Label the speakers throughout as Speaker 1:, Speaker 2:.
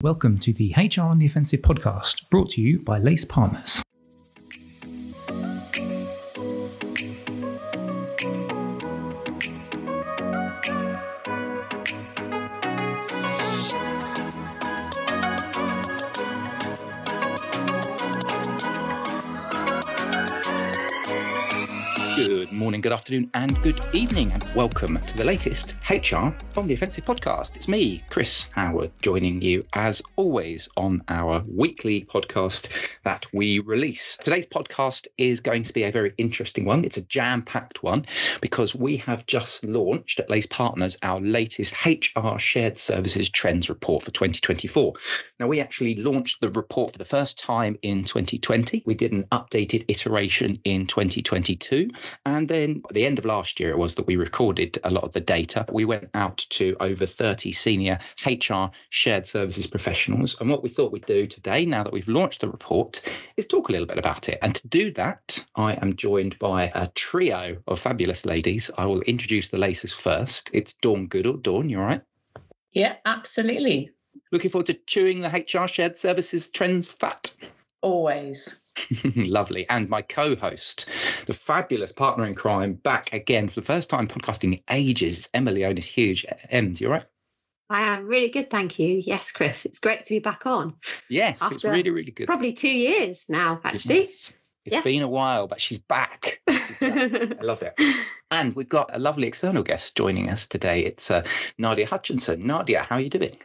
Speaker 1: Welcome to the HR on the Offensive podcast, brought to you by LACE Partners.
Speaker 2: Morning, good afternoon, and good evening, and welcome to the latest HR on the Offensive podcast. It's me, Chris Howard, joining you as always on our weekly podcast that we release. Today's podcast is going to be a very interesting one. It's a jam packed one because we have just launched at LACE Partners our latest HR shared services trends report for 2024. Now, we actually launched the report for the first time in 2020. We did an updated iteration in 2022. And then at the end of last year, it was that we recorded a lot of the data. We went out to over 30 senior HR shared services professionals. And what we thought we'd do today, now that we've launched the report, is talk a little bit about it. And to do that, I am joined by a trio of fabulous ladies. I will introduce the laces first. It's Dawn Goodall. Dawn, you all right?
Speaker 3: Yeah, absolutely.
Speaker 2: Looking forward to chewing the HR shared services trends fat.
Speaker 3: Always.
Speaker 2: Lovely. And my co host, the fabulous partner in crime, back again for the first time podcasting in ages. It's Emma Leonis-Hughes. Ems, you all right?
Speaker 4: I am really good, thank you. Yes, Chris, it's great to be back on.
Speaker 2: Yes, it's really, really good.
Speaker 4: Probably two years now, actually.
Speaker 2: It's
Speaker 4: Yeah.
Speaker 2: been a while, but she's back. She's back. I love it. And we've got a lovely external guest joining us today. It's uh, Nadia Hutchinson. Nadia, how are you doing?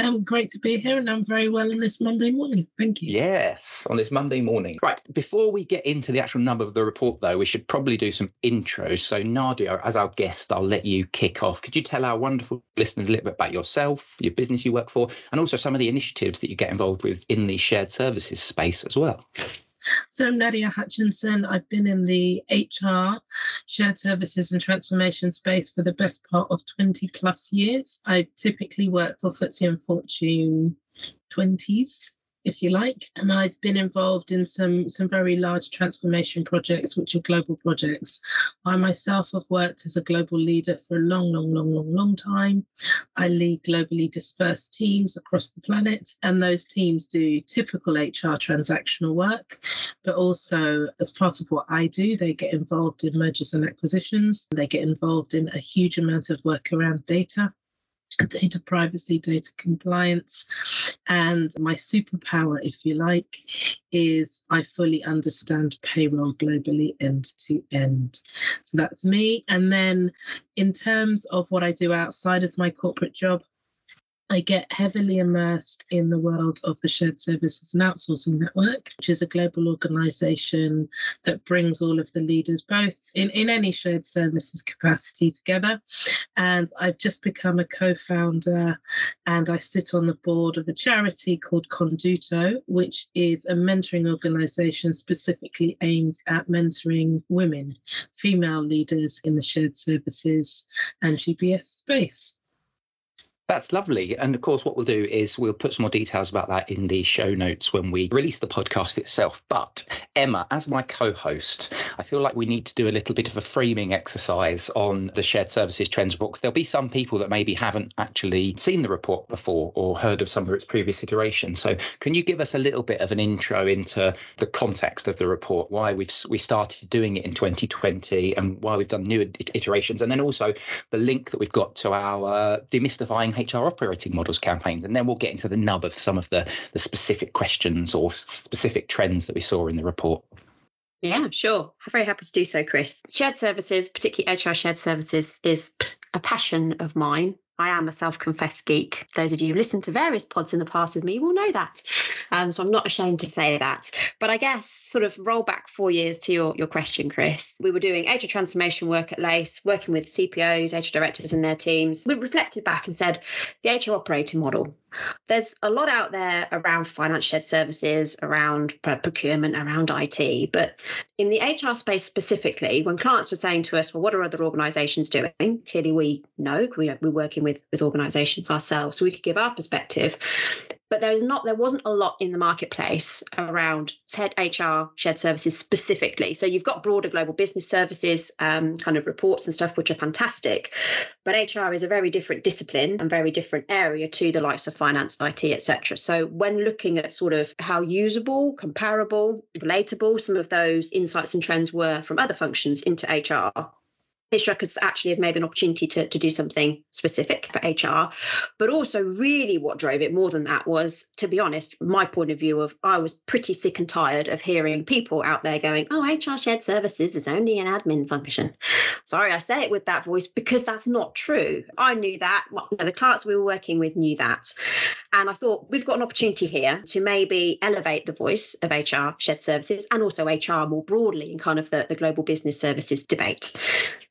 Speaker 5: Um, great to be here, and I'm very well on this Monday morning. Thank you.
Speaker 2: Yes, on this Monday morning. Right, before we get into the actual number of the report, though, we should probably do some intros. So, Nadia, as our guest, I'll let you kick off. Could you tell our wonderful listeners a little bit about yourself, your business you work for, and also some of the initiatives that you get involved with in the shared services space as well?
Speaker 5: So, I'm Nadia Hutchinson. I've been in the HR, shared services, and transformation space for the best part of 20 plus years. I typically work for FTSE and Fortune 20s. If you like, and I've been involved in some some very large transformation projects, which are global projects. I myself have worked as a global leader for a long, long, long, long, long time. I lead globally dispersed teams across the planet, and those teams do typical HR transactional work, but also as part of what I do, they get involved in mergers and acquisitions. They get involved in a huge amount of work around data. Data privacy, data compliance, and my superpower, if you like, is I fully understand payroll globally end to end. So that's me. And then in terms of what I do outside of my corporate job, I get heavily immersed in the world of the Shared Services and Outsourcing Network, which is a global organization that brings all of the leaders, both in, in any shared services capacity, together. And I've just become a co founder and I sit on the board of a charity called Conduto, which is a mentoring organization specifically aimed at mentoring women, female leaders in the shared services and GBS space.
Speaker 2: That's lovely. And of course, what we'll do is we'll put some more details about that in the show notes when we release the podcast itself. But Emma, as my co host, I feel like we need to do a little bit of a framing exercise on the shared services trends report there'll be some people that maybe haven't actually seen the report before or heard of some of its previous iterations. So, can you give us a little bit of an intro into the context of the report, why we've we started doing it in 2020 and why we've done new iterations, and then also the link that we've got to our demystifying HR operating models campaigns, and then we'll get into the nub of some of the, the specific questions or specific trends that we saw in the report.
Speaker 4: Yeah, sure. Very happy to do so, Chris. Shared services, particularly HR shared services, is a passion of mine. I am a self confessed geek. Those of you who've listened to various pods in the past with me will know that. Um, so I'm not ashamed to say that. But I guess, sort of roll back four years to your, your question, Chris. We were doing HR transformation work at LACE, working with CPOs, HR directors and their teams. We reflected back and said the HR operating model. There's a lot out there around finance shared services, around procurement, around IT. But in the HR space specifically, when clients were saying to us, well, what are other organizations doing? Clearly, we know we, we're working with, with organizations ourselves, so we could give our perspective. But there's not there wasn't a lot in the marketplace around hr shared services specifically. So you've got broader global business services um, kind of reports and stuff which are fantastic but hr is a very different discipline and very different area to the likes of finance it etc so when looking at sort of how usable comparable relatable some of those insights and trends were from other functions into hr it struck us actually as maybe an opportunity to, to do something specific for HR. But also, really, what drove it more than that was, to be honest, my point of view of I was pretty sick and tired of hearing people out there going, oh, HR shared services is only an admin function. Sorry, I say it with that voice because that's not true. I knew that. The clients we were working with knew that. And I thought we've got an opportunity here to maybe elevate the voice of HR shared services and also HR more broadly in kind of the, the global business services debate.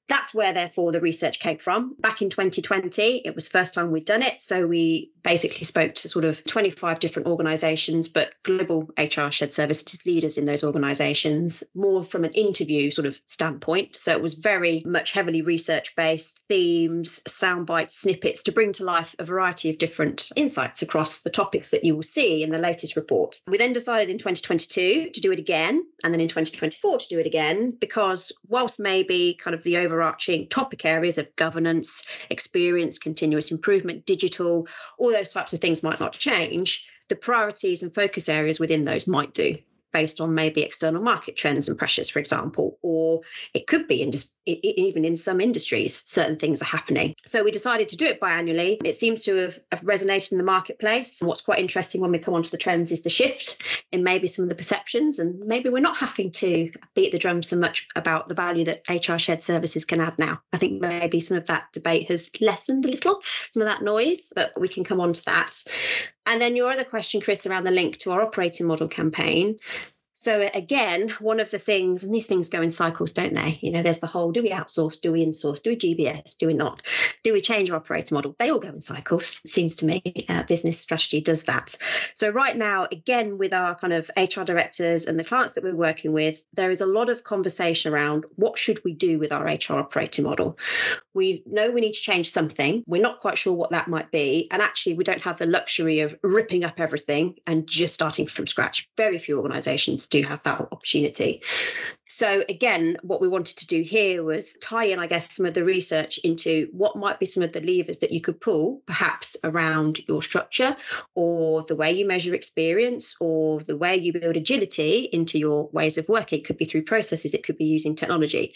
Speaker 4: That's where, therefore, the research came from. Back in 2020, it was the first time we'd done it. So we basically spoke to sort of 25 different organizations, but global HR shared services leaders in those organizations, more from an interview sort of standpoint. So it was very much heavily research based themes, soundbite snippets to bring to life a variety of different insights across the topics that you will see in the latest report. We then decided in 2022 to do it again, and then in 2024 to do it again, because whilst maybe kind of the overarching topic areas of governance, experience, continuous improvement, digital, all those types of things might not change. The priorities and focus areas within those might do based on maybe external market trends and pressures, for example, or it could be in just, even in some industries, certain things are happening. So we decided to do it biannually. It seems to have, have resonated in the marketplace. And what's quite interesting when we come onto the trends is the shift in maybe some of the perceptions, and maybe we're not having to beat the drum so much about the value that HR shared services can add now. I think maybe some of that debate has lessened a little, some of that noise, but we can come on to that. And then your other question, Chris, around the link to our operating model campaign. So again, one of the things, and these things go in cycles, don't they? You know, there's the whole: do we outsource? Do we insource? Do we GBS? Do we not? Do we change our operating model? They all go in cycles. Seems to me, uh, business strategy does that. So right now, again, with our kind of HR directors and the clients that we're working with, there is a lot of conversation around what should we do with our HR operating model. We know we need to change something. We're not quite sure what that might be, and actually, we don't have the luxury of ripping up everything and just starting from scratch. Very few organisations do have that opportunity. So, again, what we wanted to do here was tie in, I guess, some of the research into what might be some of the levers that you could pull, perhaps around your structure or the way you measure experience or the way you build agility into your ways of working. It could be through processes, it could be using technology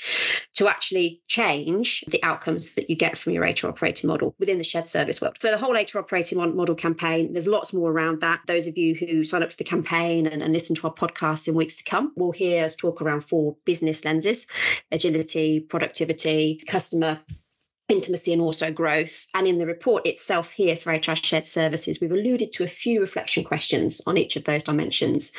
Speaker 4: to actually change the outcomes that you get from your HR operating model within the shared service world. So, the whole HR operating model campaign, there's lots more around that. Those of you who sign up to the campaign and, and listen to our podcast in weeks to come will hear us talk around four business lenses agility, productivity, customer intimacy and also growth. And in the report itself, here for HR shared services, we've alluded to a few reflection questions on each of those dimensions.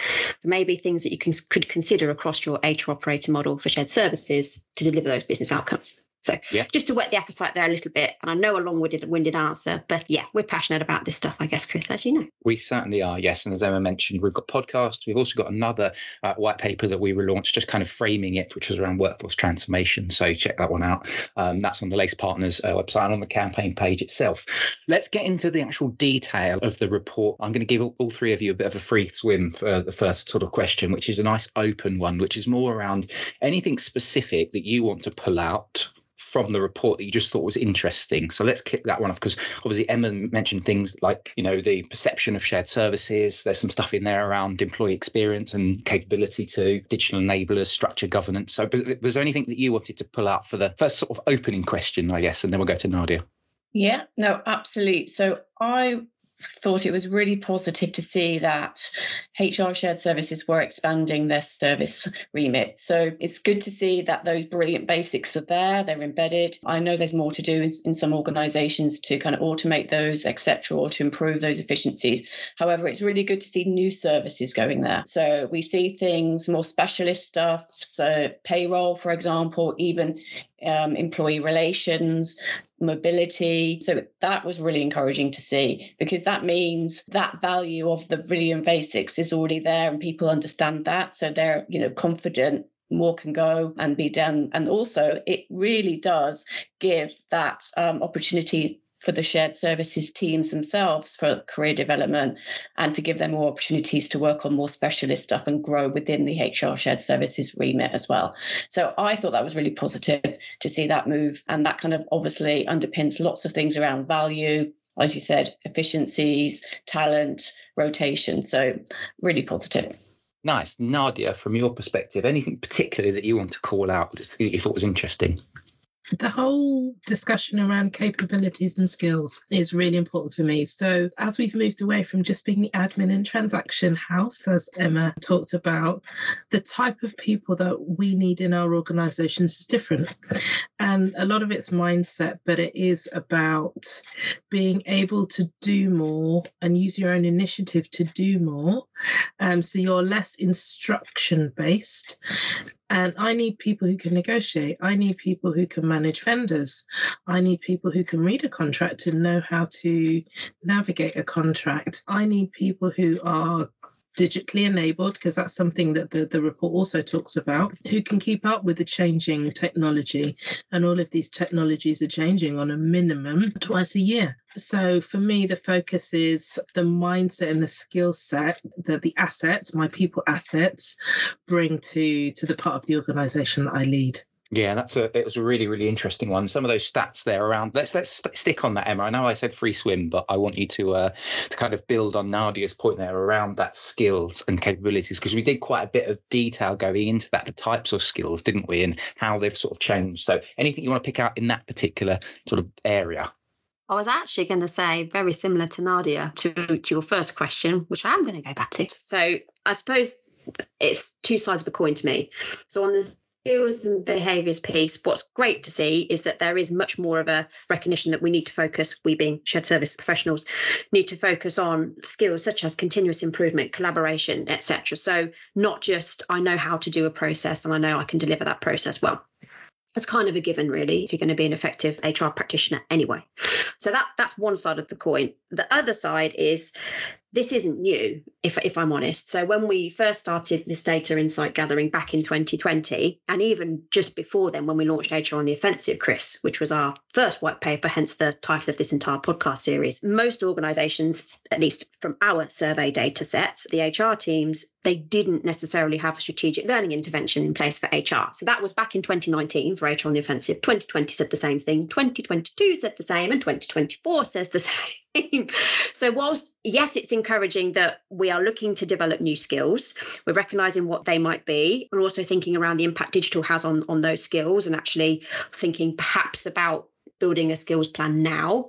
Speaker 4: Maybe things that you can, could consider across your HR operating model for shared services to deliver those business outcomes. So yeah. just to whet the appetite there a little bit. And I know a long-winded winded answer, but yeah, we're passionate about this stuff, I guess, Chris, as you know.
Speaker 2: We certainly are, yes. And as Emma mentioned, we've got podcasts. We've also got another uh, white paper that we relaunched, just kind of framing it, which was around workforce transformation. So check that one out. Um, that's on the LACE Partners uh, website and on the campaign page itself. Let's get into the actual detail of the report. I'm going to give all, all three of you a bit of a free swim for the first sort of question, which is a nice open one, which is more around anything specific that you want to pull out from the report that you just thought was interesting. So let's kick that one off because obviously Emma mentioned things like, you know, the perception of shared services. There's some stuff in there around employee experience and capability to digital enablers, structure governance. So was there anything that you wanted to pull out for the first sort of opening question, I guess, and then we'll go to Nadia?
Speaker 3: Yeah, no, absolutely. So I thought it was really positive to see that HR shared services were expanding their service remit. So it's good to see that those brilliant basics are there, they're embedded. I know there's more to do in, in some organizations to kind of automate those, etc., or to improve those efficiencies. However, it's really good to see new services going there. So we see things, more specialist stuff, so payroll, for example, even um, employee relations, mobility. So that was really encouraging to see because that means that value of the brilliant basics is already there and people understand that. So they're, you know, confident more can go and be done. And also, it really does give that um, opportunity for the shared services teams themselves for career development and to give them more opportunities to work on more specialist stuff and grow within the HR shared services remit as well. So I thought that was really positive to see that move. And that kind of obviously underpins lots of things around value, as you said, efficiencies, talent, rotation. So really positive.
Speaker 2: Nice. Nadia, from your perspective, anything particularly that you want to call out that you thought was interesting?
Speaker 5: The whole discussion around capabilities and skills is really important for me. So, as we've moved away from just being the admin and transaction house, as Emma talked about, the type of people that we need in our organizations is different. And a lot of it's mindset, but it is about being able to do more and use your own initiative to do more. Um, so, you're less instruction based and I need people who can negotiate. I need people who can manage vendors. I need people who can read a contract and know how to navigate a contract. I need people who are digitally enabled, because that's something that the, the report also talks about, who can keep up with the changing technology. And all of these technologies are changing on a minimum twice a year. So for me, the focus is the mindset and the skill set that the assets, my people assets, bring to to the part of the organization that I lead.
Speaker 2: Yeah, that's a it was a really really interesting one. Some of those stats there around. Let's let's st- stick on that, Emma. I know I said free swim, but I want you to uh, to kind of build on Nadia's point there around that skills and capabilities because we did quite a bit of detail going into that, the types of skills, didn't we, and how they've sort of changed. So, anything you want to pick out in that particular sort of area?
Speaker 4: I was actually going to say very similar to Nadia to, to your first question, which I am going to go back to. So I suppose it's two sides of a coin to me. So on the skills and behaviours piece, what's great to see is that there is much more of a recognition that we need to focus, we being shared service professionals, need to focus on skills such as continuous improvement, collaboration, etc. So not just I know how to do a process and I know I can deliver that process well. It's kind of a given, really, if you're going to be an effective HR practitioner anyway. So that that's one side of the coin. The other side is this isn't new, if, if I'm honest. So, when we first started this data insight gathering back in 2020, and even just before then, when we launched HR on the Offensive, Chris, which was our first white paper, hence the title of this entire podcast series, most organizations, at least from our survey data set, the HR teams, they didn't necessarily have a strategic learning intervention in place for HR. So, that was back in 2019 for HR on the Offensive. 2020 said the same thing, 2022 said the same, and 2024 says the same. so, whilst yes, it's encouraging that we are looking to develop new skills, we're recognizing what they might be, and also thinking around the impact digital has on, on those skills, and actually thinking perhaps about building a skills plan now.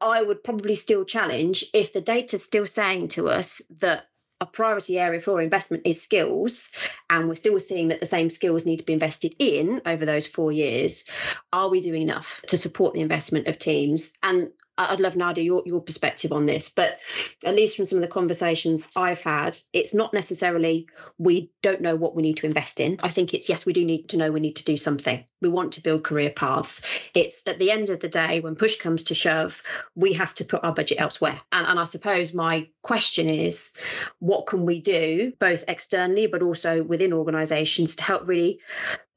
Speaker 4: I would probably still challenge if the data is still saying to us that a priority area for investment is skills, and we're still seeing that the same skills need to be invested in over those four years. Are we doing enough to support the investment of teams? And I'd love Nadia your your perspective on this, but at least from some of the conversations I've had, it's not necessarily we don't know what we need to invest in. I think it's yes, we do need to know we need to do something. We want to build career paths. It's at the end of the day, when push comes to shove, we have to put our budget elsewhere. And, and I suppose my question is, what can we do both externally but also within organisations to help really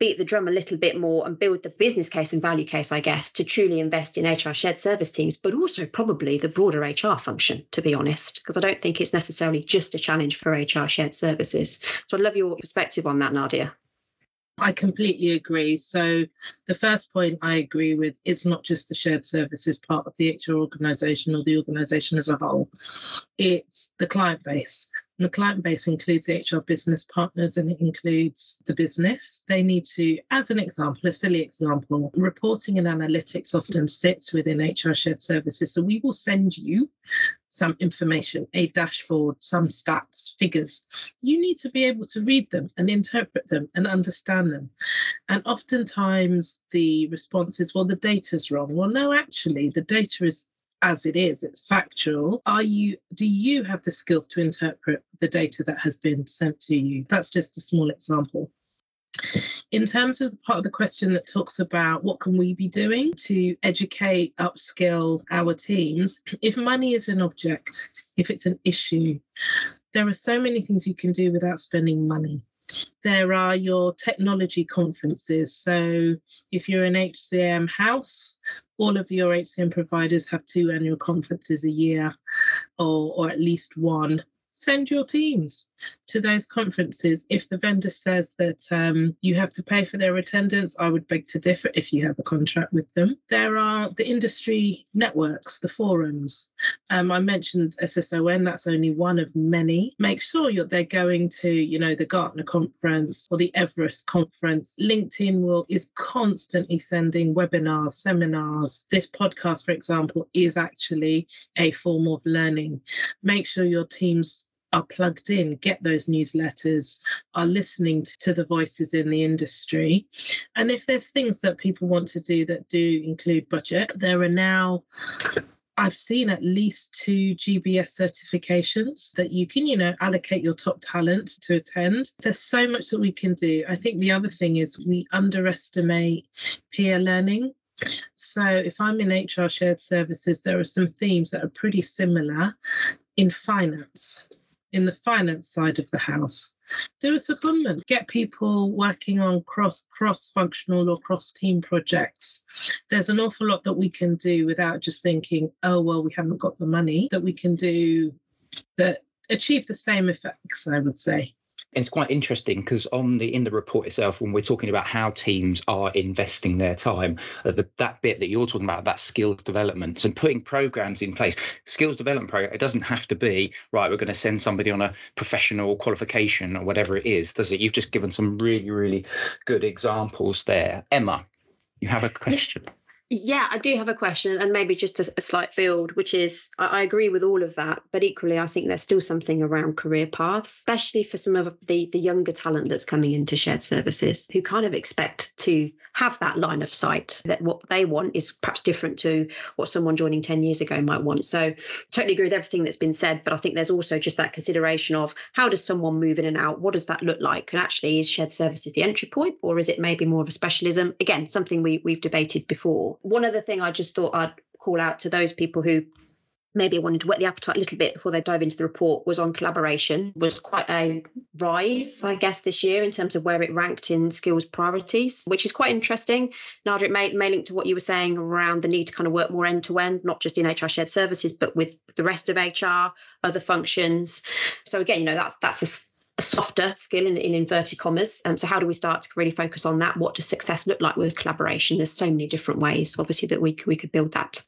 Speaker 4: beat the drum a little bit more and build the business case and value case, I guess, to truly invest in HR shared service teams, but also probably the broader HR function, to be honest, because I don't think it's necessarily just a challenge for HR shared services. So I'd love your perspective on that, Nadia.
Speaker 5: I completely agree. So, the first point I agree with it's not just the shared services part of the HR organization or the organization as a whole, it's the client base. And the client base includes the HR business partners and it includes the business. They need to, as an example, a silly example, reporting and analytics often sits within HR shared services. So we will send you some information, a dashboard, some stats, figures. You need to be able to read them and interpret them and understand them. And oftentimes the response is, well, the data's wrong. Well, no, actually, the data is as it is it's factual. Are you do you have the skills to interpret the data that has been sent to you? That's just a small example. In terms of part of the question that talks about what can we be doing to educate upskill our teams if money is an object if it's an issue there are so many things you can do without spending money. There are your technology conferences. So if you're an HCM house, all of your HCM providers have two annual conferences a year or, or at least one. Send your teams to those conferences. If the vendor says that um, you have to pay for their attendance, I would beg to differ if you have a contract with them. There are the industry networks, the forums. Um, I mentioned SSON, that's only one of many. Make sure you're, they're going to, you know, the Gartner conference or the Everest conference. LinkedIn will is constantly sending webinars, seminars. This podcast, for example, is actually a form of learning. Make sure your teams are plugged in, get those newsletters, are listening to the voices in the industry. And if there's things that people want to do that do include budget, there are now I've seen at least two GBS certifications that you can, you know, allocate your top talent to attend. There's so much that we can do. I think the other thing is we underestimate peer learning. So if I'm in HR shared services, there are some themes that are pretty similar in finance in the finance side of the house. Do a secondment, get people working on cross cross functional or cross team projects. There's an awful lot that we can do without just thinking, oh well, we haven't got the money. That we can do that achieve the same effects. I would say
Speaker 2: it's quite interesting because on the in the report itself, when we're talking about how teams are investing their time, uh, the, that bit that you're talking about, that skills development and putting programs in place, skills development program, it doesn't have to be right. We're going to send somebody on a professional qualification or whatever it is, does it? You've just given some really, really good examples there. Emma, you have a question.
Speaker 4: Yeah, I do have a question, and maybe just a, a slight build, which is I, I, agree with all of that, but equally, I think there's still something around career paths, especially for some of the the younger talent that's coming into shared services, who kind of expect to have that line of sight that what they want is perhaps different to what someone joining 10 years ago might want. So, totally agree with everything that's been said, but I think there's also just that consideration of how does someone move in and out? What does that look like? And actually, is shared services the entry point, or is it maybe more of a specialism? Again, something we we've debated before one other thing I just thought I'd call out to those people who maybe wanted to whet the appetite a little bit before they dive into the report was on collaboration was quite a rise i guess this year in terms of where it ranked in skills priorities which is quite interesting. Nadia it may, may link to what you were saying around the need to kind of work more end to end not just in hr shared services but with the rest of hr other functions. So again you know that's that's a softer skill in, in inverted commas. Um, so how do we start to really focus on that? What does success look like with collaboration? There's so many different ways, obviously, that we we could build that.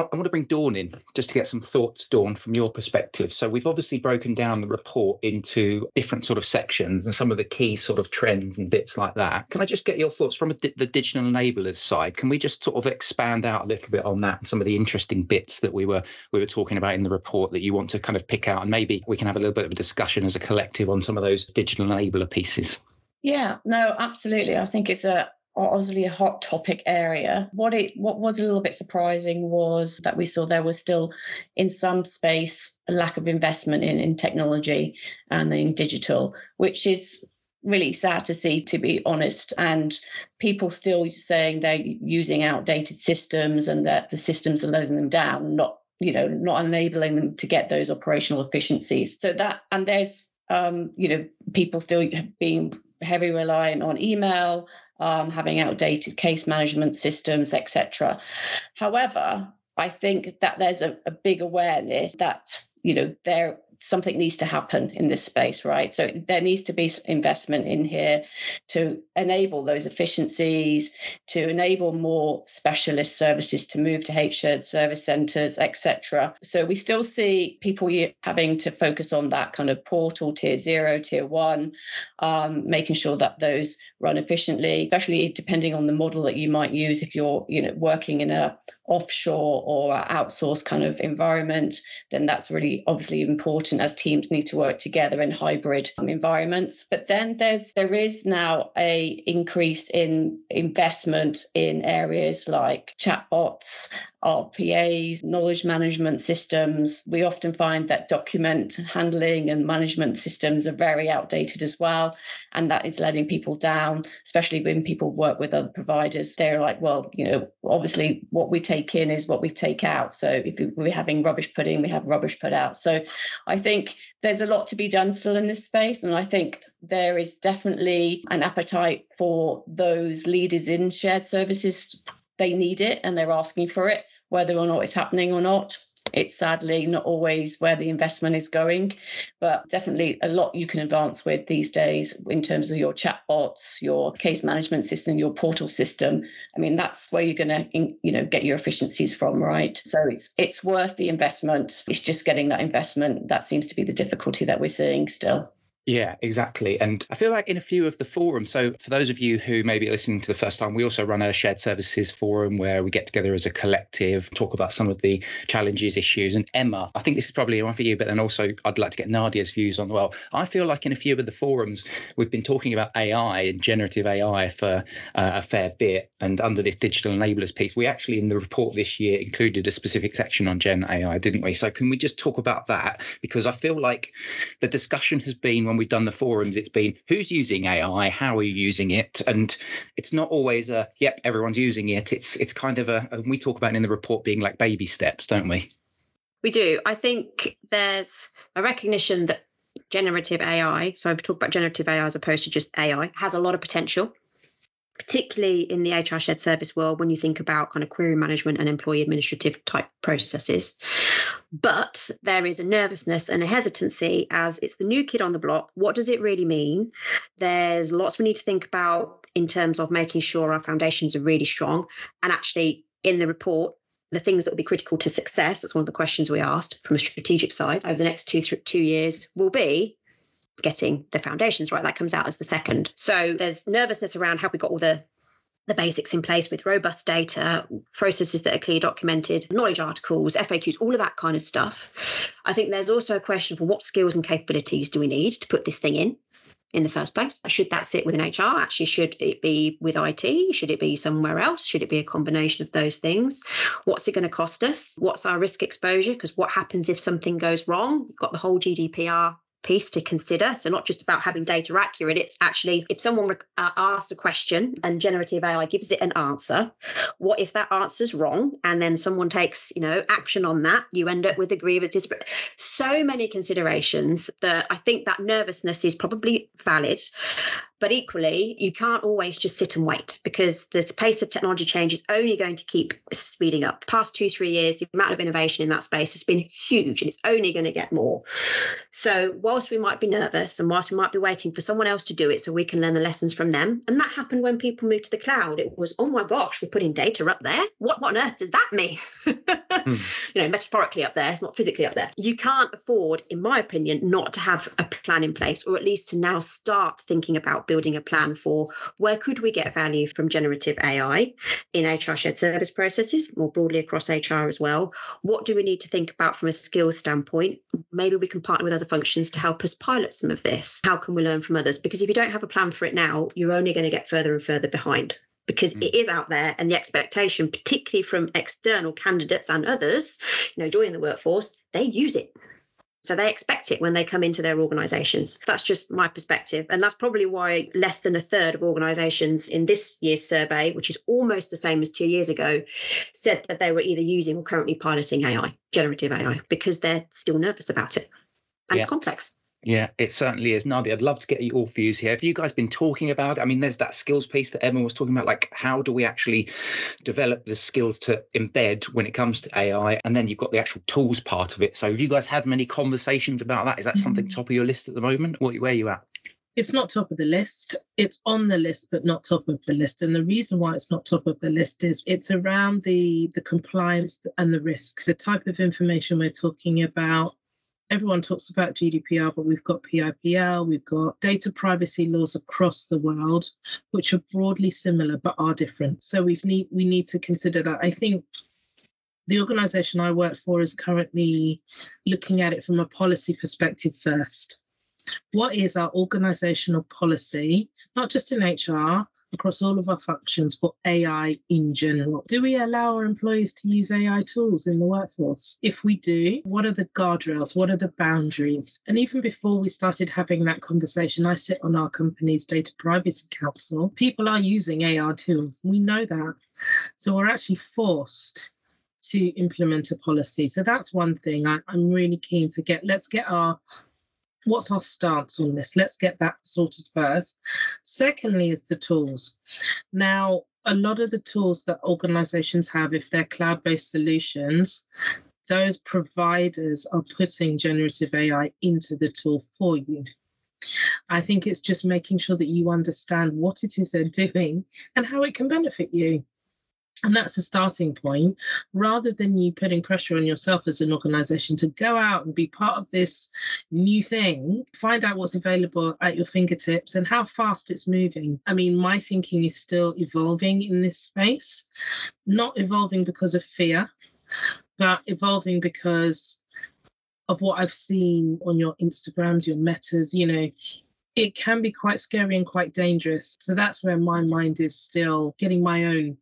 Speaker 2: I, want to bring Dawn in just to get some thoughts, Dawn, from your perspective. So we've obviously broken down the report into different sort of sections and some of the key sort of trends and bits like that. Can I just get your thoughts from the digital enablers side? Can we just sort of expand out a little bit on that and some of the interesting bits that we were we were talking about in the report that you want to kind of pick out, and maybe we can have a little bit of a discussion as a collective on some of those digital enabler pieces.
Speaker 3: Yeah, no, absolutely. I think it's a obviously a hot topic area. What it what was a little bit surprising was that we saw there was still in some space a lack of investment in, in technology and in digital, which is really sad to see to be honest and people still saying they're using outdated systems and that the systems are letting them down not you know not enabling them to get those operational efficiencies so that and there's um you know people still being heavy reliant on email um, having outdated case management systems, etc. However, I think that there's a, a big awareness that you know there something needs to happen in this space, right? So there needs to be investment in here to enable those efficiencies, to enable more specialist services to move to H shared service centres, etc. So we still see people having to focus on that kind of portal tier zero, tier one, um, making sure that those run efficiently, especially depending on the model that you might use if you're, you know, working in a offshore or outsourced kind of environment, then that's really obviously important as teams need to work together in hybrid um, environments. But then there's there is now a increase in investment in areas like chatbots, RPAs, knowledge management systems. We often find that document handling and management systems are very outdated as well. And that is letting people down, especially when people work with other providers. They're like, well, you know, obviously what we take in is what we take out. So if we're having rubbish put in, we have rubbish put out. So I think there's a lot to be done still in this space. And I think there is definitely an appetite for those leaders in shared services they need it and they're asking for it, whether or not it's happening or not. It's sadly not always where the investment is going, but definitely a lot you can advance with these days in terms of your chatbots, your case management system, your portal system. I mean, that's where you're going to, you know, get your efficiencies from, right? So it's it's worth the investment. It's just getting that investment that seems to be the difficulty that we're seeing still.
Speaker 2: Yeah, exactly. And I feel like in a few of the forums, so for those of you who may be listening to the first time, we also run a shared services forum where we get together as a collective, talk about some of the challenges, issues. And Emma, I think this is probably one for you, but then also I'd like to get Nadia's views on the well. I feel like in a few of the forums, we've been talking about AI and generative AI for uh, a fair bit. And under this digital enablers piece, we actually in the report this year included a specific section on Gen AI, didn't we? So can we just talk about that? Because I feel like the discussion has been when we've done the forums, it's been who's using AI, how are you using it, and it's not always a yep, everyone's using it. It's it's kind of a we talk about in the report being like baby steps, don't we?
Speaker 4: We do. I think there's a recognition that generative AI, so I've talked about generative AI as opposed to just AI, has a lot of potential particularly in the HR shared service world when you think about kind of query management and employee administrative type processes. But there is a nervousness and a hesitancy as it's the new kid on the block. What does it really mean? There's lots we need to think about in terms of making sure our foundations are really strong. And actually, in the report, the things that will be critical to success that's one of the questions we asked from a strategic side over the next two two years will be getting the foundations right. That comes out as the second. So there's nervousness around have we got all the the basics in place with robust data, processes that are clearly documented, knowledge articles, FAQs, all of that kind of stuff. I think there's also a question for what skills and capabilities do we need to put this thing in in the first place? Should that sit within HR? Actually, should it be with IT? Should it be somewhere else? Should it be a combination of those things? What's it going to cost us? What's our risk exposure? Because what happens if something goes wrong? You've got the whole GDPR piece to consider. So, not just about having data accurate, it's actually if someone uh, asks a question and generative AI gives it an answer, what if that answer's wrong and then someone takes, you know, action on that? You end up with a grievance. So many considerations that I think that nervousness is probably valid. But equally, you can't always just sit and wait because the pace of technology change is only going to keep speeding up. Past two, three years, the amount of innovation in that space has been huge and it's only going to get more. So, whilst we might be nervous and whilst we might be waiting for someone else to do it so we can learn the lessons from them, and that happened when people moved to the cloud, it was, oh my gosh, we're putting data up there. What, what on earth does that mean? mm. You know, metaphorically up there, it's not physically up there. You can't afford, in my opinion, not to have a plan in place or at least to now start thinking about building a plan for where could we get value from generative AI in HR shared service processes, more broadly across HR as well. What do we need to think about from a skills standpoint? Maybe we can partner with other functions to help us pilot some of this. How can we learn from others? Because if you don't have a plan for it now, you're only going to get further and further behind because mm. it is out there and the expectation particularly from external candidates and others you know joining the workforce they use it so they expect it when they come into their organizations. That's just my perspective. And that's probably why less than a third of organizations in this year's survey, which is almost the same as two years ago, said that they were either using or currently piloting AI, generative AI, because they're still nervous about it. And it's complex.
Speaker 2: Yeah, it certainly is. Nadia, I'd love to get your views here. Have you guys been talking about? I mean, there's that skills piece that Emma was talking about. Like, how do we actually develop the skills to embed when it comes to AI? And then you've got the actual tools part of it. So, have you guys had many conversations about that? Is that something mm-hmm. top of your list at the moment? What, where are you at?
Speaker 5: It's not top of the list. It's on the list, but not top of the list. And the reason why it's not top of the list is it's around the the compliance and the risk. The type of information we're talking about everyone talks about GDPR, but we've got PIPL, we've got data privacy laws across the world, which are broadly similar but are different. So we need we need to consider that. I think the organization I work for is currently looking at it from a policy perspective first. What is our organizational policy, not just in HR, across all of our functions for AI in general? Do we allow our employees to use AI tools in the workforce? If we do, what are the guardrails? What are the boundaries? And even before we started having that conversation, I sit on our company's data privacy council. People are using AI tools. We know that. So we're actually forced to implement a policy. So that's one thing I, am really keen to get. Let's get our what's our stance on this? Let's get that sorted first. Secondly, is the tools. Now, a lot of the tools that organizations have, if they're cloud based solutions, those providers are putting generative AI into the tool for you. I think it's just making sure that you understand what it is they're doing and how it can benefit you. And that's a starting point rather than you putting pressure on yourself as an organization to go out and be part of this new thing, find out what's available at your fingertips and how fast it's moving. I mean, my thinking is still evolving in this space, not evolving because of fear, but evolving because of what I've seen on your Instagrams, your metas, you know, it can be quite scary and quite dangerous. So that's where my mind is still getting my own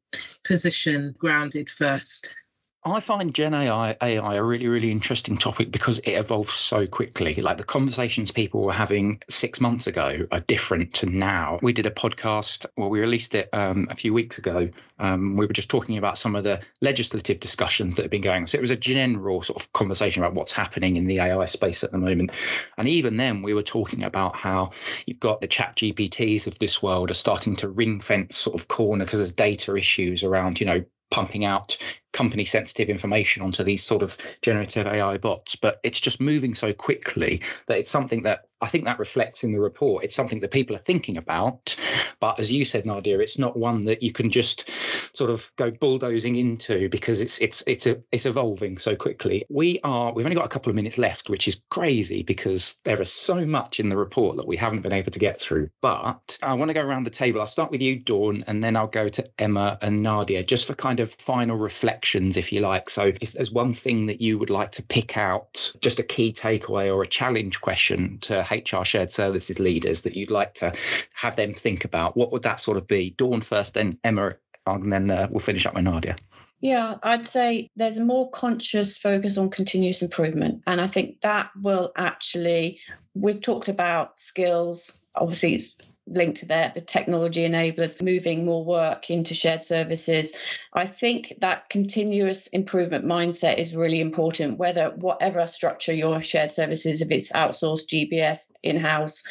Speaker 5: position grounded first.
Speaker 2: I find Gen AI, AI a really, really interesting topic because it evolves so quickly. Like the conversations people were having six months ago are different to now. We did a podcast, well, we released it um, a few weeks ago. Um, we were just talking about some of the legislative discussions that have been going on. So it was a general sort of conversation about what's happening in the AI space at the moment. And even then, we were talking about how you've got the ChatGPTs of this world are starting to ring fence sort of corner because there's data issues around, you know, pumping out company sensitive information onto these sort of generative AI bots. But it's just moving so quickly that it's something that I think that reflects in the report. It's something that people are thinking about. But as you said, Nadia, it's not one that you can just sort of go bulldozing into because it's it's it's a, it's evolving so quickly. We are we've only got a couple of minutes left, which is crazy because there is so much in the report that we haven't been able to get through. But I want to go around the table. I'll start with you, Dawn, and then I'll go to Emma and Nadia just for kind of final reflections, if you like. So if there's one thing that you would like to pick out, just a key takeaway or a challenge question to HR shared services leaders that you'd like to have them think about, what would that sort of be? Dawn first, then Emma, and then uh, we'll finish up with Nadia.
Speaker 3: Yeah, I'd say there's a more conscious focus on continuous improvement. And I think that will actually, we've talked about skills. Obviously, it's linked to that, the technology enablers moving more work into shared services. I think that continuous improvement mindset is really important, whether whatever structure your shared services, if it's outsourced, GBS, in-house,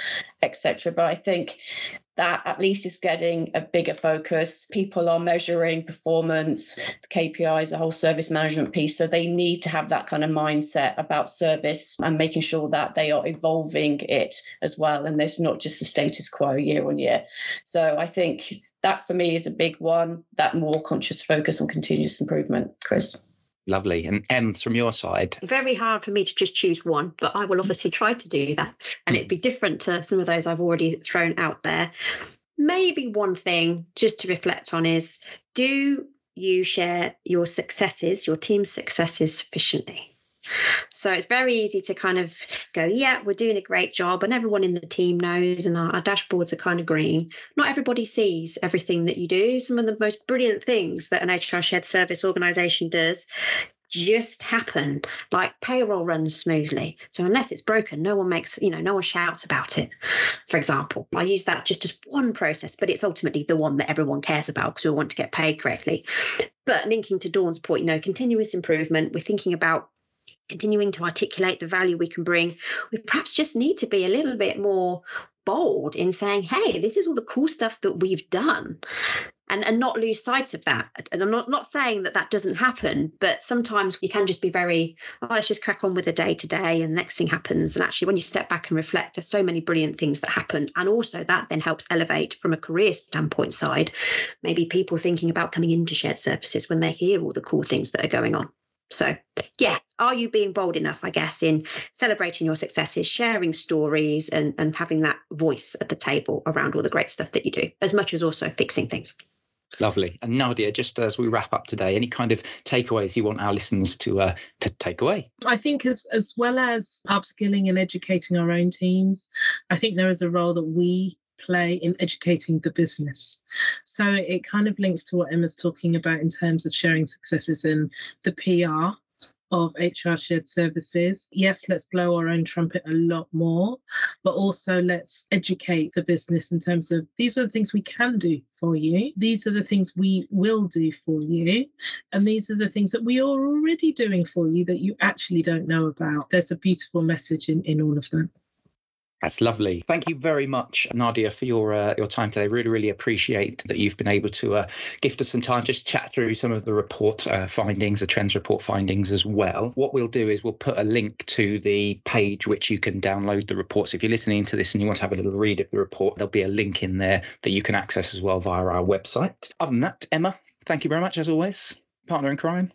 Speaker 3: etc. But I think that at least is getting a bigger focus. People are measuring performance, KPIs, the whole service management piece. So they need to have that kind of mindset about service and making sure that they are evolving it as well. And there's not just the status quo year on year. So I think that for me is a big one, that more conscious focus on continuous improvement. Chris.
Speaker 2: Lovely. And Ems, from your side?
Speaker 4: Very hard for me to just choose one, but I will obviously try to do that. And it'd be hmm. different to some of those I've already thrown out there. Maybe one thing just to reflect on is do you share your successes, your team's successes sufficiently? So it's very easy to kind of go, yeah, we're doing a great job, and everyone in the team knows, and our, our, dashboards are kind of green. Not everybody sees everything that you do. Some of the most brilliant things that an HR shared service organization does just happen like payroll runs smoothly so unless it's broken no one makes you know no one shouts about it for example i use that just as one process but it's ultimately the one that everyone cares about because we want to get paid correctly but linking to dawn's point you know continuous improvement we're thinking about continuing to articulate the value we can bring, we perhaps just need to be a little bit more bold in saying, hey, this is all the cool stuff that we've done. And, and not lose sight of that. And I'm not, not saying that that doesn't happen, but sometimes you can just be very, oh, let's just crack on with the day to day and the next thing happens. And actually, when you step back and reflect, there's so many brilliant things that happen. And also, that then helps elevate from a career standpoint side, maybe people thinking about coming into shared services when they hear all the cool things that are going on. So, yeah, are you being bold enough, I guess, in celebrating your successes, sharing stories, and, and having that voice at the table around all the great stuff that you do, as much as also fixing things?
Speaker 2: Lovely. And Nadia, just as we wrap up today, any kind of takeaways you want our listeners to uh, to take away?
Speaker 5: I think as as well as upskilling and educating our own teams, I think there is a role that we play in educating the business. So it kind of links to what Emma's talking about in terms of sharing successes in the PR of HR shared services. Yes, let's blow our own trumpet a lot more, but also let's educate the business in terms of these are the things we can do for you. These are the things we will do for you. And these are the things that we are already doing for you that you actually don't know about. There's a beautiful message in, in all of that.
Speaker 2: That's lovely. Thank you very much, Nadia, for your uh, your time today. Really, really appreciate that you've been able to uh, gift us some time just chat through some of the report uh, findings, the trends report findings as well. What we'll do is we'll put a link to the page which you can download the report. So if you're listening to this and you want to have a little read of the report, there'll be a link in there that you can access as well via our website. Other than that, Emma, thank you very much as always. Partner in crime.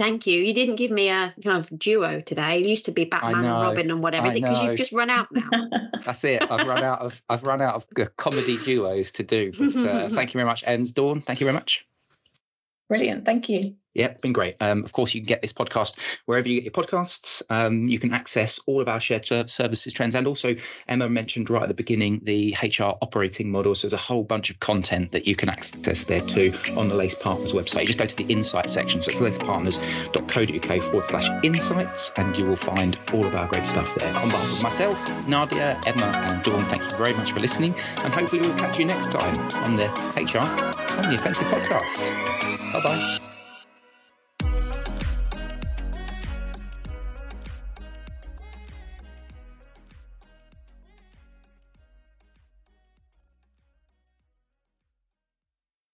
Speaker 4: Thank you. You didn't give me a kind of duo today. It used to be Batman and Robin and whatever. Is
Speaker 2: I
Speaker 4: it because you've just run out now?
Speaker 2: That's it. I've run out of I've run out of comedy duos to do. But uh, thank you very much, and Dawn. Thank you very much.
Speaker 3: Brilliant. Thank you.
Speaker 2: Yeah, it's been great. Um, of course, you can get this podcast wherever you get your podcasts. Um, you can access all of our shared ser- services trends. And also, Emma mentioned right at the beginning the HR operating model. So there's a whole bunch of content that you can access there too on the Lace Partners website. You just go to the insights section. So it's lacepartners.co.uk forward slash insights, and you will find all of our great stuff there. On behalf of myself, Nadia, Emma, and Dawn, thank you very much for listening. And hopefully, we'll catch you next time on the HR on the Offensive podcast. Bye bye.